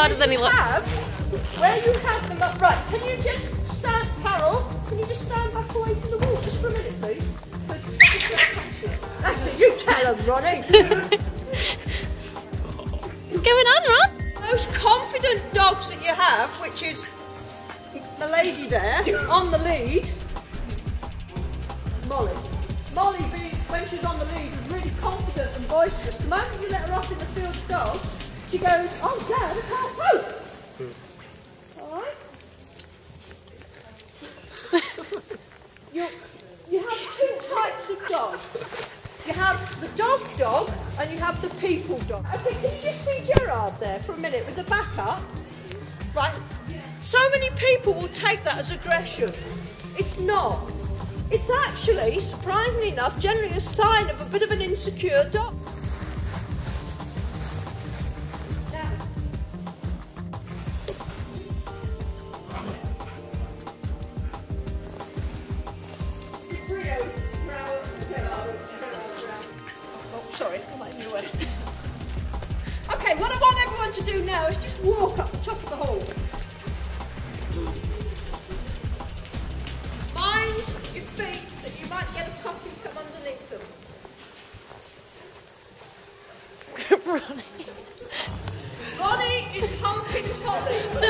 harder than he looks. Have, where you have them up, right, can you just stand, Carol, can you just stand back away from the wall just for a minute, please? That's it, you tell them, Ronnie. What's going on, Ron? Most confident dogs that you have, which is the lady there on the lead, Molly. Molly, being, when she's on the lead, is really confident and boisterous. The moment you let her off in the field of dogs, she goes, oh, Dad, I can't move. All right? you, you have two types of dogs. You have the dog dog and you have the people dog. Okay, can you just see Gerard there for a minute with the back up? Right? So many people will take that as aggression. It's not. It's actually, surprisingly enough, generally a sign of a bit of an insecure dog. Sorry, I might be away. Okay, what I want everyone to do now is just walk up the top of the hole. Mind your feet that you might get a coffee come underneath them. Ronnie. Ronnie is humping Holly.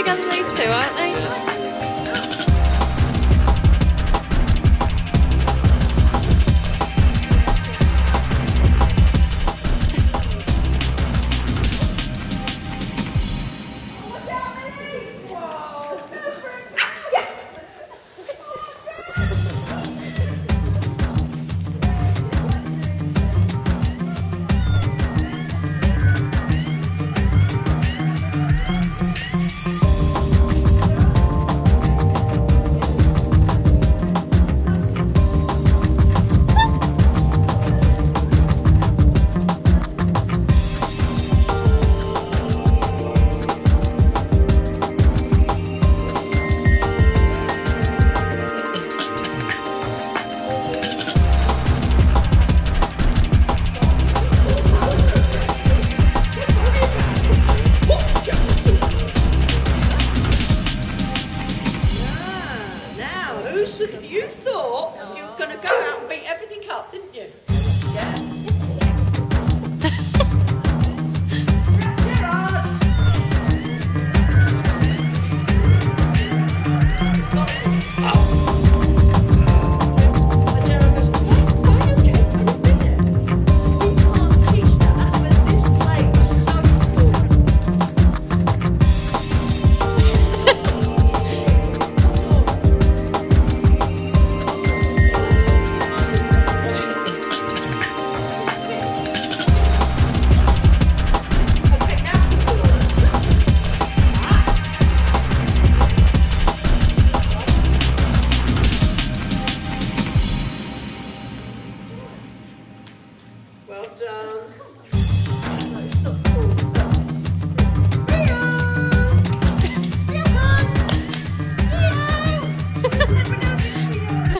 Always together, these two, aren't they? You thought you were going to go out and beat everything up, didn't you? Yeah.